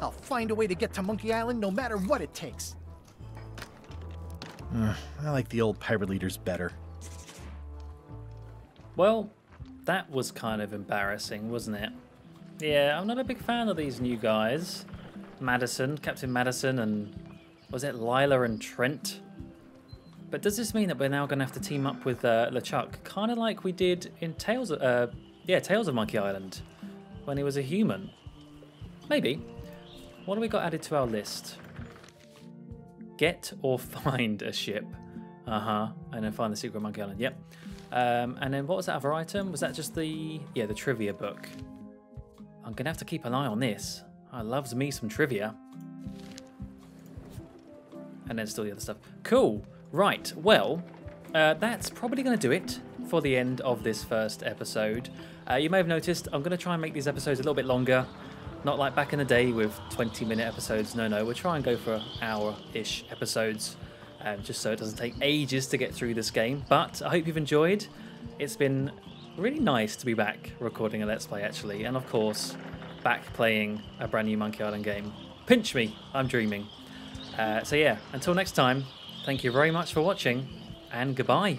I'll find a way to get to Monkey Island no matter what it takes. Ugh, I like the old pirate leaders better.
Well, that was kind of embarrassing, wasn't it? Yeah, I'm not a big fan of these new guys. Madison, Captain Madison, and was it Lila and Trent? But does this mean that we're now going to have to team up with uh, LeChuck, kind of like we did in Tales? Of, uh, yeah, Tales of Monkey Island, when he was a human? Maybe. What have we got added to our list? Get or find a ship. Uh huh. And then find the secret Monkey Island. Yep. Um, and then what was that other item? Was that just the yeah the trivia book? I'm gonna have to keep an eye on this. I loves me some trivia. And then still the other stuff. Cool. Right. Well, uh, that's probably going to do it for the end of this first episode. Uh, you may have noticed I'm going to try and make these episodes a little bit longer. Not like back in the day with 20 minute episodes. No, no. We'll try and go for hour ish episodes. Um, just so it doesn't take ages to get through this game. But I hope you've enjoyed. It's been really nice to be back recording a Let's Play, actually. And of course, back playing a brand new Monkey Island game. Pinch me, I'm dreaming. Uh, so yeah, until next time, thank you very much for watching, and goodbye.